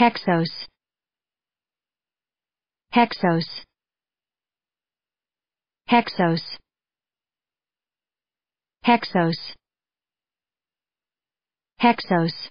Hexos. Hexos. Hexos. Hexos. Hexos.